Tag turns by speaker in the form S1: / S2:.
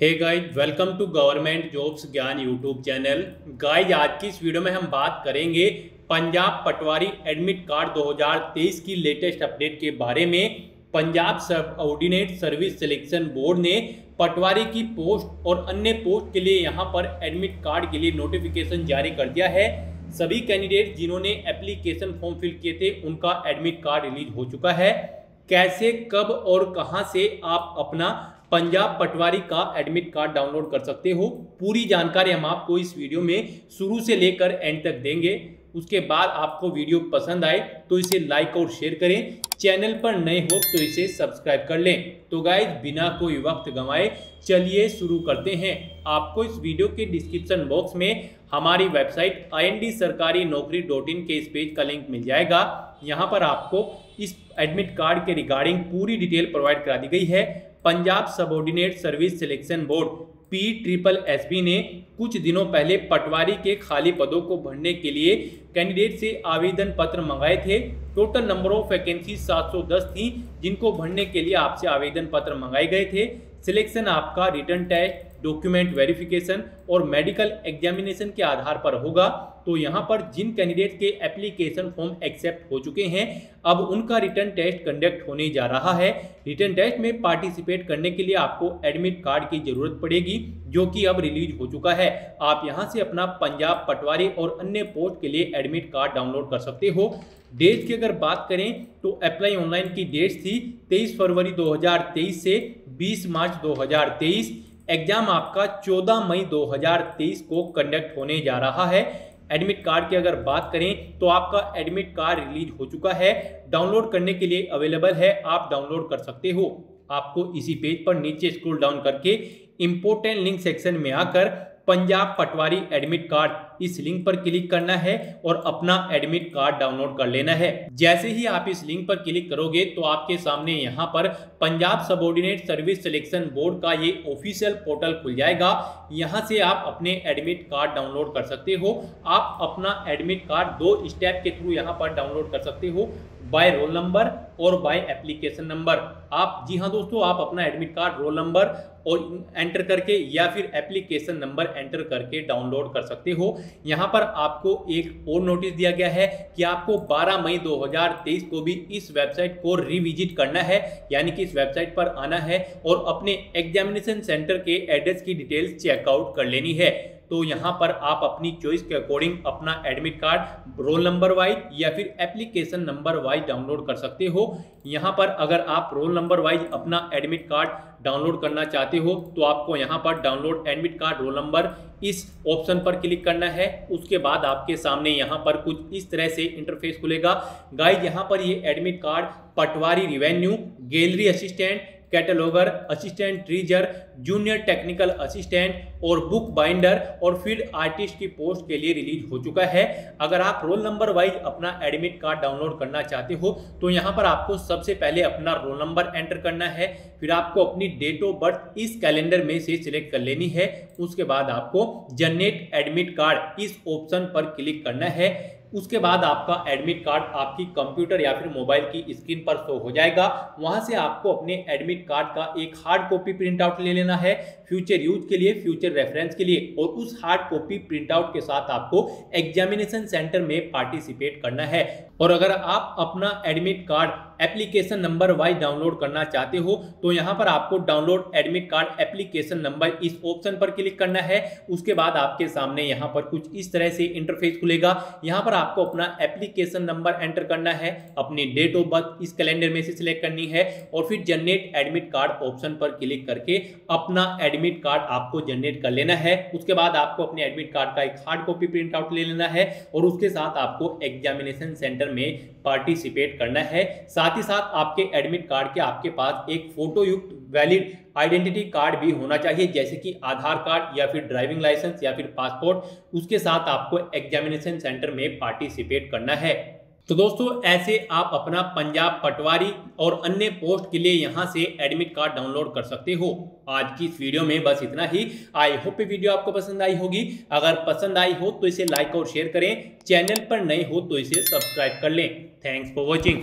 S1: Hey guys welcome to government jobs Gyan YouTube channel guys आज की इस video में हम बात करेंगे पंजाब पटवारी एडमिट कार्ड 2023 की लेटेस्ट अपडेट के बारे में। पंजाब सब ऑर्डिनेट सर्विस सिलेक्शन बोर्ड ने पटवारी की पोस्ट और अन्य पोस्ट के लिए यहाँ पर एडमिट कार्ड के लिए नोटिफिकेशन जारी कर दिया है। सभी कैंडिडेट जिन्होंने एप्लीकेशन फॉर्म फिल किए थे, उनका एडमिट कार्ड रिलीज़ हो चुका है। कैसे, कब और कहाँ से आप अपना पंजाब पटवारी का एडमिट कार्ड डाउनलोड कर सकते हो? पूरी जानकारी हम आपको इस वीडियो में शुरू से लेकर एंड तक देंगे। उसके बाद आपको वीडियो पसंद आए तो इसे लाइक और शेयर करें। चैनल पर नए हो तो इसे सब्सक्राइब कर लें। तो गाइज़ बिना कोई वक्त गंवाए चलिए शुरू करते हैं। आपको इस वीडियो के डिस्क्रिप्शन बॉक्स में हमारी वेबसाइट आईएनडी सरकारी नौकरी डॉट इन के इस पेज का लिंक मिल जाएगा। यहाँ पर आपको इस एडमिट कार्ड के रिगार्डिंग पूरी डिटेल प्रोवाइड करा दी गई है। Punjab subordinate service selection board P triple S B ने कुछ दिनों पहले पटवारी के खाली पदों को भरने के लिए कैंडिडेट से आवेदन पत्र मंगाए थे। टोटल नंबर ऑफ़ वैकेंसी 710 थी, जिनको भरने के लिए आपसे आवेदन पत्र मंगाए गए थे। सिलेक्शन आपका रिटर्न टेस्ट डॉक्यूमेंट वेरिफिकेशन और मेडिकल एग्जामिनेशन के आधार पर होगा। तो यहाँ पर जिन कैंडिडेट के एप्लीकेशन फॉर्म एक्सेप्ट हो चुके हैं, अब उनका रिटर्न टेस्ट कंडक्ट होने जा रहा है। रिटर्न टेस्ट में पार्टिसिपेट करने के लिए आपको एडमिट कार्ड की ज़रूरत पड़ेगी, जो कि अब रिलीज़ हो चुका है। आप यहाँ से अपना पंजाब, पटवारी और अन्य पोस्ट के लिए एडमिट कार्ड डाउनलोड कर सकते हो। डेट की अगर बात करें तो अप्लाई ऑनलाइन की डेट थी 23 फरवरी 2023 से 20 मार्च 2023 एग्ज़ाम आपका 14 मई 2023 को कंडक्ट होने जा रहा है। एडमिट कार्ड की अगर बात करें तो आपका एडमिट कार्ड रिलीज़ हो चुका है। डाउनलोड करने के लिए अवेलेबल है, आप डाउनलोड कर सकते हो। आपको इसी पेज पर नीचे स्क्रॉल डाउन करके इंपोर्टेंट लिंक सेक्शन में आकर पंजाब पटवारी एडमिट कार्ड इस लिंक पर क्लिक करना है और अपना एडमिट कार्ड डाउनलोड कर लेना है। जैसे ही आप इस लिंक पर क्लिक करोगे तो आपके सामने यहाँ पर Punjab subordinate service selection board का ये ऑफिशियल पोर्टल खुल जाएगा। यहाँ से आप अपने एडमिट कार्ड डाउनलोड कर सकते हो। आप अपना एडमिट कार्ड दो स्टेप के थ्रू यहाँ पर डाउनलोड कर सकते हो। बाय रोल नंबर और बाय एप्लीकेशन नंबर आप, जी हाँ दोस्तों, आप अपना एडमिट कार्ड रोल नंबर और एंटर करके या फिर एप्लीकेशन नंबर एंटर करके डाउनलोड कर सकते हो। यहाँ पर आपको एक और नोटिस दिया गया है कि आपको 12 मई 2023 को भी इस वेबसाइट को रिविजिट करना है, यानी कि इस वेबसाइट पर आना है और अपने एग्जामिनेशन सेंटर के एड्रेस की डिटेल्स चेकआउट कर लेनी है। तो यहाँ पर आप अपनी चॉइस के अकॉर्डिंग अपना admit card roll number wise या फिर एप्लीकेशन नंबर वाइज डाउनलोड कर सकते हो। यहाँ पर अगर आप रोल नंबर वाइज अपना एडमिट कार्ड डाउनलोड करना चाहते हो तो आपको यहाँ पर download admit card roll number इस ऑप्शन पर क्लिक करना है। उसके बाद आपके सामने यहाँ पर कुछ इस तरह से इंटरफेस खुलेगा। गाइड यहाँ पर ये admit card patwari revenue gallery assistant cataloguer, assistant treasurer, junior technical assistant और बुक बाइंडर और फ़ील्ड आर्टिस्ट की पोस्ट के लिए रिलीज़ हो चुका है। अगर आप रोल नंबर वाइज अपना एडमिट कार्ड डाउनलोड करना चाहते हो तो यहाँ पर आपको सबसे पहले अपना रोल नंबर एंटर करना है, फिर आपको अपनी डेट ऑफ़ बर्थ इस कैलेंडर में से सिलेक्ट कर लेनी है, उसके बाद आपको जनरेट एडमिट कार्ड इस ऑप्शन पर क्लिक करना है। उसके बाद आपका एडमिट कार्ड आपकी कंप्यूटर या फिर मोबाइल की स्क्रीन पर शो हो जाएगा। वहाँ से आपको अपने एडमिट कार्ड का एक हार्ड कॉपी प्रिंट आउट ले लेना है फ्यूचर यूज़ के लिए फ्यूचर रेफरेंस के लिए। और उस हार्ड कॉपी प्रिंट आउट के साथ आपको एग्जामिनेशन सेंटर में पार्टिसिपेट करना है। और अगर आप अपना admit card application number wise download करना चाहते हो तो यहाँ पर आपको download admit card application number इस ऑप्शन पर क्लिक करना है। उसके बाद आपके सामने यहाँ पर कुछ इस तरह से इंटरफेस खुलेगा। यहाँ पर आपको अपना एप्लीकेशन नंबर एंटर करना है, अपनी डेट ऑफ़ बर्थ इस कैलेंडर में से सिलेक्ट करनी है और फिर जनरेट एडमिट कार्ड ऑप्शन पर क्लिक करके अपना एडमिट कार्ड आपको जनरेट कर लेना है। उसके बाद आपको अपने एडमिट कार्ड का एक हार्ड कॉपी प्रिंट आउट ले लेना है और उसके साथ आपको एग्जामिनेशन सेंटर में पार्टिसिपेट करना है। साथ ही साथ आपके एडमिट कार्ड के आपके पास एक फ़ोटो युक्त वैलिड आइडेंटिटी कार्ड भी होना चाहिए, जैसे कि आधार कार्ड या फिर ड्राइविंग लाइसेंस या फिर पासपोर्ट उसके साथ आपको एग्जामिनेशन सेंटर में पार्टिसिपेट करना है। तो दोस्तों, ऐसे आप अपना पंजाब पटवारी और अन्य पोस्ट के लिए यहाँ से एडमिट कार्ड डाउनलोड कर सकते हो। आज की इस वीडियो में बस इतना ही। आई होप ये वीडियो आपको पसंद आई होगी। अगर पसंद आई हो तो इसे लाइक और शेयर करें। चैनल पर नए हो तो इसे सब्सक्राइब कर लें। Thanks for watching